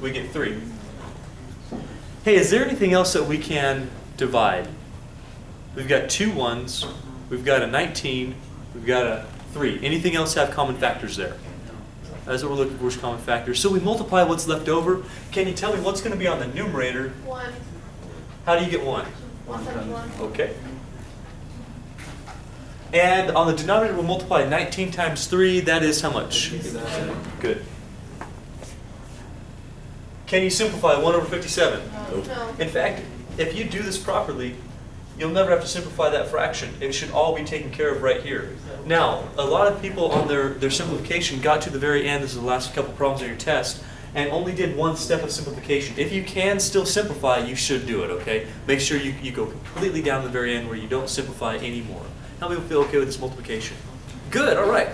we get 3. Hey, is there anything else that we can divide? We've got two ones, we've got a 19, we've got a 3. Anything else have common factors there? That's what we're looking for is common factors. So we multiply what's left over. Can you tell me what's going to be on the numerator? One. How do you get 1? One times one. Okay. And on the denominator, we'll multiply 19 times 3. That is how much? Good. Can you simplify 1 over 57? Uh, no. In fact, if you do this properly, you'll never have to simplify that fraction. It should all be taken care of right here. Now, a lot of people on their, their simplification got to the very end, this is the last couple problems on your test, and only did one step of simplification. If you can still simplify, you should do it, okay? Make sure you, you go completely down to the very end where you don't simplify anymore. How many people feel okay with this multiplication? Good, all right.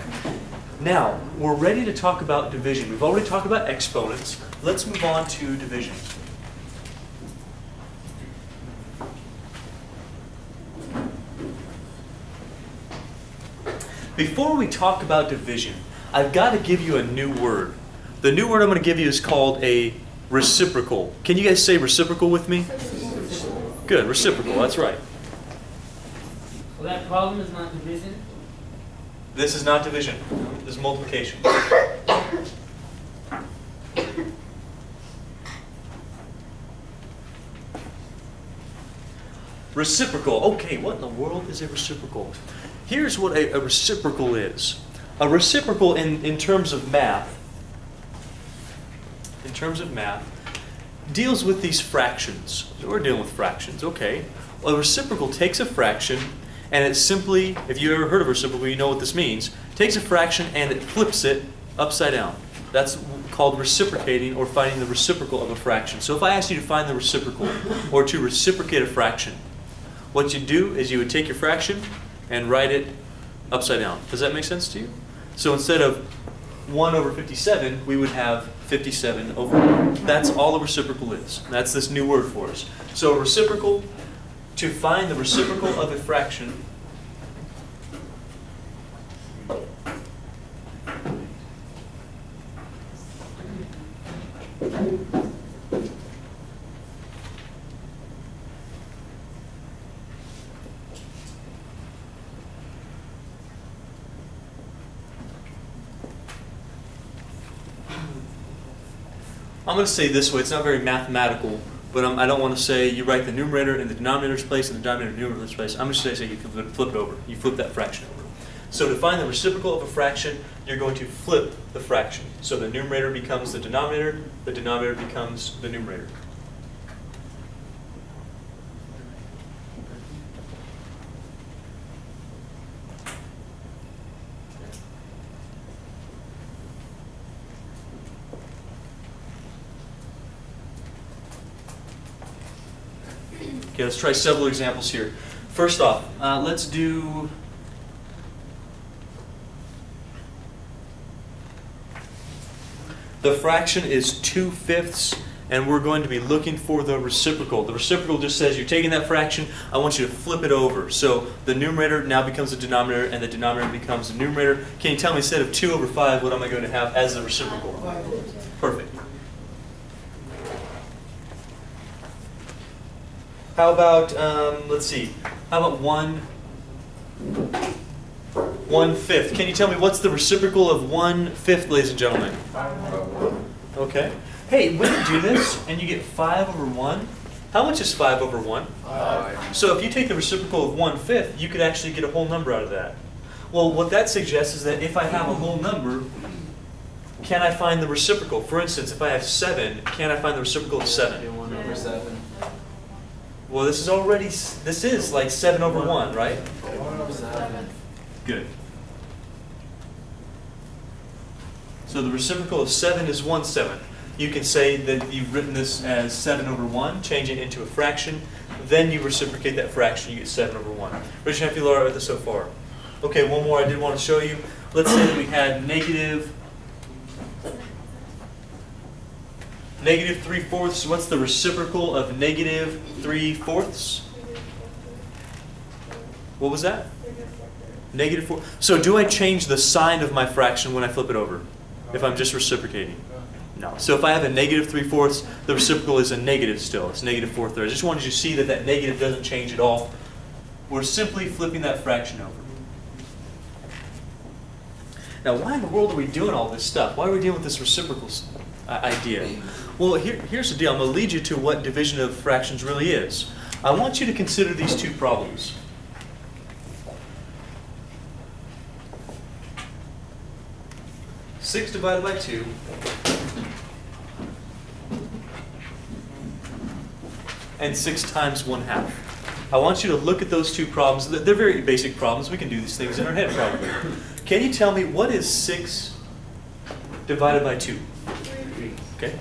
Now, we're ready to talk about division. We've already talked about exponents. Let's move on to division. Before we talk about division, I've got to give you a new word. The new word I'm going to give you is called a reciprocal. Can you guys say reciprocal with me? Good, reciprocal, that's right. Well, that problem is not division. This is not division, this is multiplication. Reciprocal. Okay, what in the world is a reciprocal? Here's what a, a reciprocal is. A reciprocal in, in terms of math, in terms of math, deals with these fractions. We're dealing with fractions, okay. A reciprocal takes a fraction and it simply, if you've ever heard of a reciprocal, you know what this means, takes a fraction and it flips it upside down. That's called reciprocating or finding the reciprocal of a fraction. So if I asked you to find the reciprocal or to reciprocate a fraction, what you'd do is you would take your fraction and write it upside down. Does that make sense to you? So instead of 1 over 57, we would have 57 over 1. That's all the reciprocal is. That's this new word for us. So a reciprocal, to find the reciprocal of a fraction, I'm going to say this way. It's not very mathematical, but I'm, I do not want to say you write the numerator in the denominator's place and the denominator in the numerator's place. I'm just going to say you flip, flip it over. You flip that fraction over. So to find the reciprocal of a fraction, you're going to flip the fraction. So the numerator becomes the denominator, the denominator becomes the numerator. Okay, let's try several examples here. First off, uh, let's do the fraction is 2 fifths, and we're going to be looking for the reciprocal. The reciprocal just says you're taking that fraction, I want you to flip it over. So the numerator now becomes the denominator, and the denominator becomes the numerator. Can you tell me instead of 2 over 5, what am I going to have as the reciprocal? Perfect. How about, um, let's see, how about one, one fifth? Can you tell me what's the reciprocal of one fifth, ladies and gentlemen? Okay. Hey, when you do this and you get five over one, how much is five over one? Five. So if you take the reciprocal of one fifth, you could actually get a whole number out of that. Well, what that suggests is that if I have a whole number, can I find the reciprocal? For instance, if I have seven, can I find the reciprocal of seven? One over seven. Well, this is already, this is like 7 over 1, right? One over seven. Good. So the reciprocal of 7 is 1 7. You can say that you've written this as 7 over 1, change it into a fraction, then you reciprocate that fraction, you get 7 over 1. Rich, feel all right with this so far? Okay, one more I did want to show you. Let's say that we had negative Negative 3 fourths, what's the reciprocal of negative 3 fourths? What was that? Negative 4. So do I change the sign of my fraction when I flip it over? If I'm just reciprocating? No. So if I have a negative 3 fourths, the reciprocal is a negative still. It's negative 4 thirds. I just wanted you to see that that negative doesn't change at all. We're simply flipping that fraction over. Now, why in the world are we doing all this stuff? Why are we dealing with this reciprocal uh, idea? Well, here, here's the deal. I'm going to lead you to what division of fractions really is. I want you to consider these two problems. Six divided by two. And six times one half. I want you to look at those two problems. They're they're very basic problems. We can do these things in our head probably. Can you tell me what is six divided by two? Okay.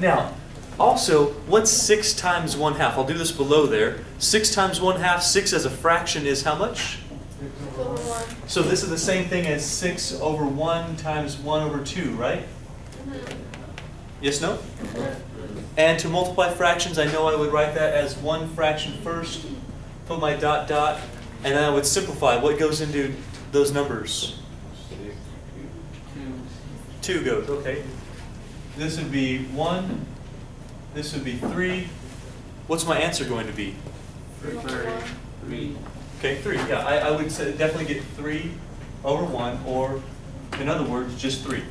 Now, also, what's six times one half? I'll do this below there. Six times one half, six as a fraction is how much? So this is the same thing as six over one times one over two, right? Yes, no? And to multiply fractions, I know I would write that as one fraction first, put my dot dot, and then I would simplify. What goes into those numbers? Two goes, okay. This would be one, this would be three. What's my answer going to be? Three. Okay, three, yeah, I, I would say definitely get three over one, or in other words, just three.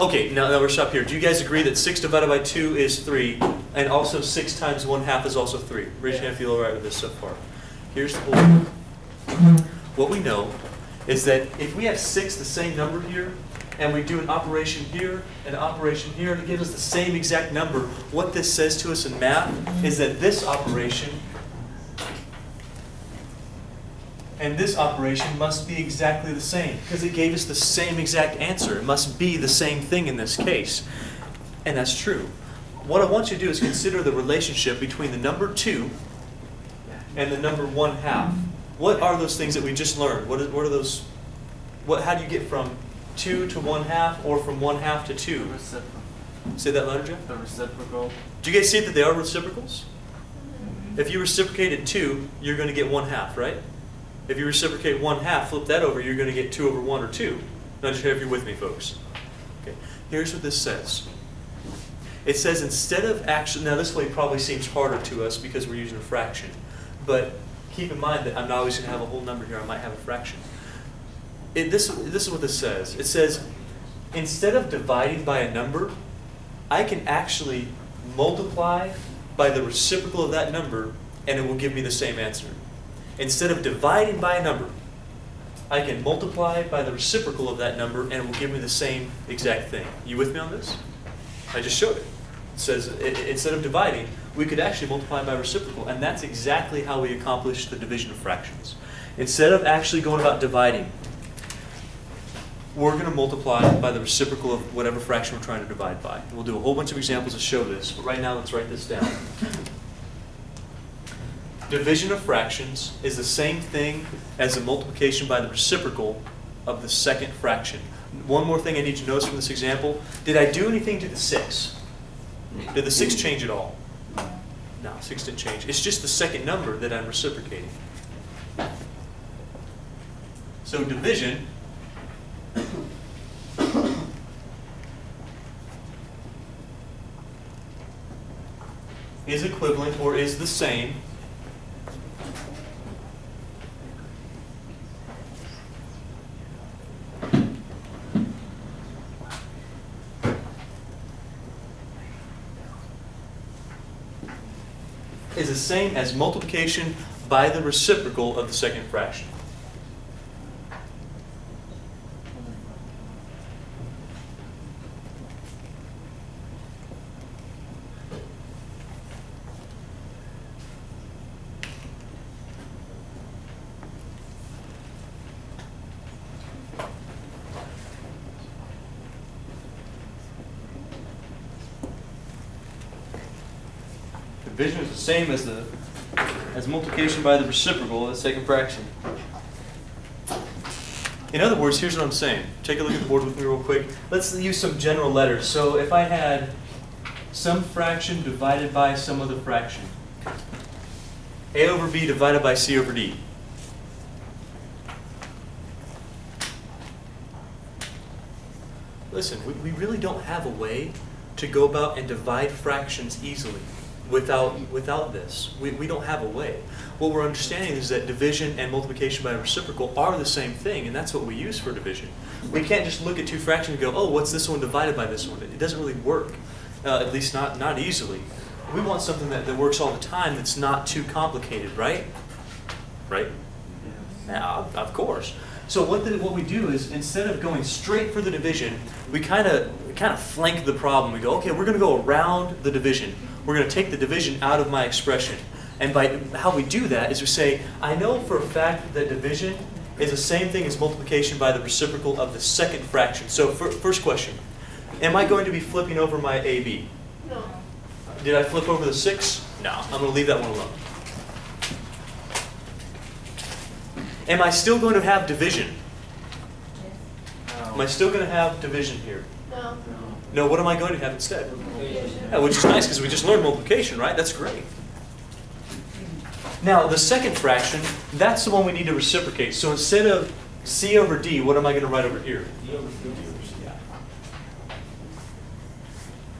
Okay, now that we're stop here. Do you guys agree that six divided by two is three, and also six times one half is also three? Raise your hand if you feel all right with this so far. Here's the whole. What we know is that if we have six, the same number here, and we do an operation here, and an operation here, and it gives us the same exact number, what this says to us in math is that this operation and this operation must be exactly the same because it gave us the same exact answer. It must be the same thing in this case. And that's true. What I want you to do is consider the relationship between the number 2 and the number 1 half. What are those things that we just learned? What are, what are those? What, how do you get from 2 to 1 half or from 1 half to 2? Reciprocal. Say that louder, Jeff. The reciprocal. Do you guys see that they are reciprocals? If you reciprocate 2, you're going to get 1 half, right? If you reciprocate 1 half, flip that over, you're going to get 2 over 1 or 2. Not just if you're with me, folks. Okay. Here's what this says. It says instead of actually, now this way probably seems harder to us because we're using a fraction. But keep in mind that I'm not always going to have a whole number here. I might have a fraction. It, this, this is what this says. It says instead of dividing by a number, I can actually multiply by the reciprocal of that number and it will give me the same answer. Instead of dividing by a number, I can multiply by the reciprocal of that number and it will give me the same exact thing. You with me on this? I just showed it. It says i- i- instead of dividing, we could actually multiply by reciprocal, and that's exactly how we accomplish the division of fractions. Instead of actually going about dividing, we're going to multiply by the reciprocal of whatever fraction we're trying to divide by. We'll do a whole bunch of examples to show this, but right now let's write this down. Division of fractions is the same thing as the multiplication by the reciprocal of the second fraction. One more thing I need to notice from this example. Did I do anything to the 6? Did the 6 change at all? No, 6 didn't change. It's just the second number that I'm reciprocating. So division is equivalent or is the same is the same as multiplication by the reciprocal of the second fraction. division is the same as the as multiplication by the reciprocal of the second fraction. In other words, here's what I'm saying. Take a look at the board with me real quick. Let's use some general letters. So if I had some fraction divided by some other fraction, a over b divided by c over d. Listen, we, we really don't have a way to go about and divide fractions easily without, without this. We, we don't have a way. What we're understanding is that division and multiplication by a reciprocal are the same thing, and that's what we use for division. We can't just look at two fractions and go, oh, what's this one divided by this one? It doesn't really work, uh, at least not, not easily. We want something that, that works all the time that's not too complicated, right? Right? Yeah, of course. So what the, what we do is instead of going straight for the division, we kind of kind of flank the problem. We go, okay, we're going to go around the division. We're going to take the division out of my expression. And by how we do that is we say, I know for a fact that division is the same thing as multiplication by the reciprocal of the second fraction. So fir- first question, am I going to be flipping over my AB? No. Did I flip over the 6? No, I'm going to leave that one alone. Am I still going to have division? Am I still going to have division here? No. No, what am I going to have instead? Yeah, which is nice because we just learned multiplication, right? That's great. Now, the second fraction, that's the one we need to reciprocate. So instead of C over D, what am I going to write over here? D over Yeah.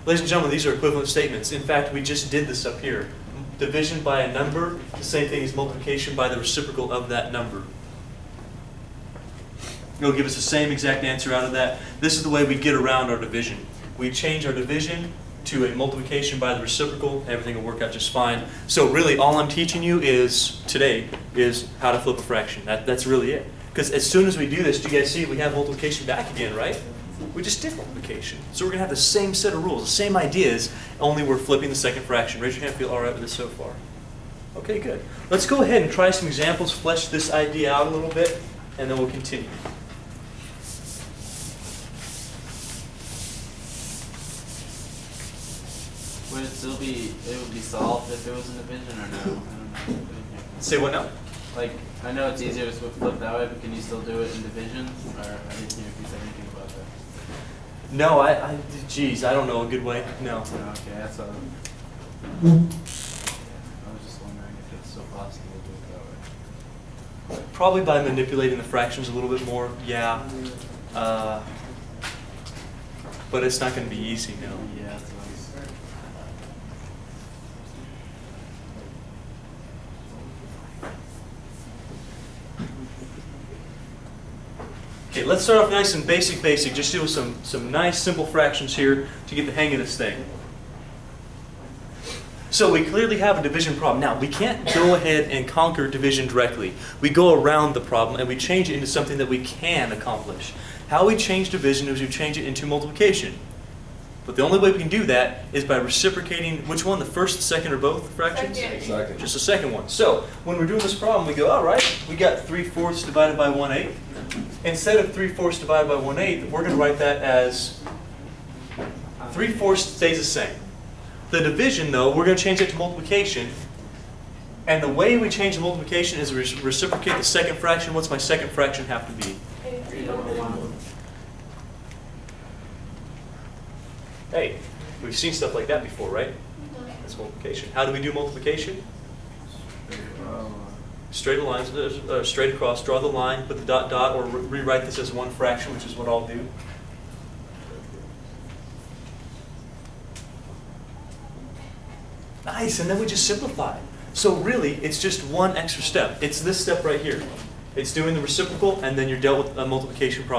Ladies and gentlemen, these are equivalent statements. In fact, we just did this up here. Division by a number, the same thing as multiplication by the reciprocal of that number. It'll give us the same exact answer out of that. This is the way we get around our division. We change our division to a multiplication by the reciprocal, everything will work out just fine. So really, all I'm teaching you is, today, is how to flip a fraction. That, that's really it. Because as soon as we do this, do you guys see we have multiplication back again, right? We just did multiplication. So we're going to have the same set of rules, the same ideas, only we're flipping the second fraction. Raise your hand if you feel all right with this so far. Okay, good. Let's go ahead and try some examples, flesh this idea out a little bit, and then we'll continue. Would it still be, it would be solved if it was in division or no? I don't know. Say what now? Like, I know it's easier to flip flip that way, but can you still do it in division? Or I didn't hear if you said anything about that. No, I, I, geez, I don't know a good way. No. Okay, that's all. I was just wondering if it's still possible to do it that way. Probably by manipulating the fractions a little bit more, yeah. Uh, but it's not going to be easy, no. Yeah, that's what I was. Okay, let's start off nice and basic, basic. Just do some, some nice simple fractions here to get the hang of this thing. So we clearly have a division problem. Now, we can't go ahead and conquer division directly. We go around the problem and we change it into something that we can accomplish. How we change division is we change it into multiplication. But the only way we can do that is by reciprocating, which one, the first, the second, or both fractions? Second. Second. Just the second one. So when we're doing this problem, we go, all right, we got 3 fourths divided by 1 eighth. Instead of 3 fourths divided by 1 eighth, we're going to write that as 3 fourths stays the same. The division, though, we're going to change it to multiplication. And the way we change the multiplication is we reciprocate the second fraction. What's my second fraction have to be? Eighty-three over one. Hey, we've seen stuff like that before, right? That's multiplication. How do we do multiplication? Um, Straight lines, uh, straight across, draw the line, put the dot dot, or re- rewrite this as one fraction, which is what I'll do. Nice, and then we just simplify. So really, it's just one extra step. It's this step right here. It's doing the reciprocal, and then you're dealt with a multiplication problem.